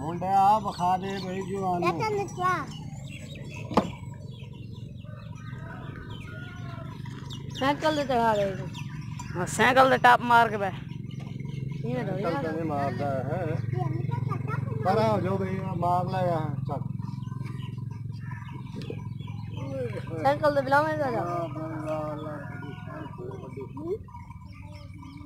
मुंडे आप खा दे भाई जो साइकिल दे चढ़ा रहे साइकिल दे टॉप मार के बे ये तो नहीं जा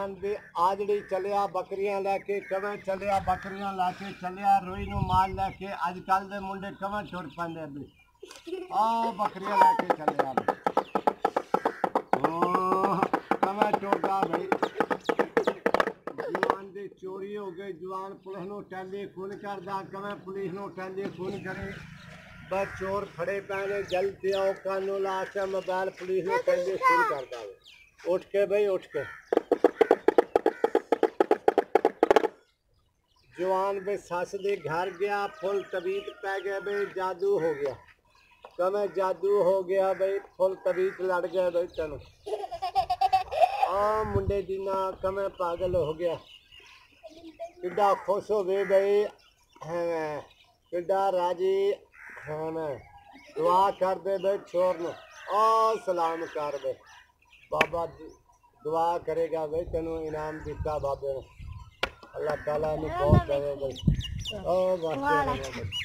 किसान भी आजड़ी चलिया बकरियाँ लैके कवें चलिया बकरियाँ लाके चलिया, रोई नु माल लैके, अजकल दे मुंडे कवें टुर पंदे भी आ बकरियाँ लैके चलिया कवें टोटा भाई। जवान दी चोरी हो गई, जवान पुलिस नु टेलीफोन करदा कवें पुलिस नु टेलीफोन करे। बस चोर खड़े पैने जल्दी आओ, कानून ला मोबाइल पुलिस ने टेलीफोन करदा उठ के भाई, उठ के। ਜਵਾਨ ਬੇ ਸੱਸ ਦੇ ਘਰ ਗਿਆ, ਫੁੱਲ ਤਬੀਤ ਪੈ ਗਿਆ ਬਈ, ਜਾਦੂ ਹੋ ਗਿਆ। ਕਵੇਂ ਜਾਦੂ ਹੋ ਗਿਆ ਬਈ, ਫੁੱਲ ਤਬੀਤ ਲੜ ਗਿਆ ਬਈ ਤੈਨੂੰ। ਆ ਮੁੰਡੇ ਦੀ ਨਾ ਕਵੇਂ ਪਾਗਲ ਹੋ ਗਿਆ। ਕਿੱਡਾ ਖੁਸ਼ ਹੋਵੇ ਬਈ, ਹਾਂ, ਕਿੱਡਾ ਰਾਜੀ, ਹਾਂ, ਦੁਆ ਕਰਦੇ ਬਈ ਛੋਰ ਨੂੰ। ਆ ਸਲਾਮ ਕਰ ਬਈ। ਬਾਬਾ ਜੀ, ਦੁਆ ਕਰੇਗਾ ਬਈ ਤੈਨੂੰ ਇਨਾਮ ਦਿੱਤਾ ਬਾਬੇ ਨੇ। अल्लाह ताला ने बहुत और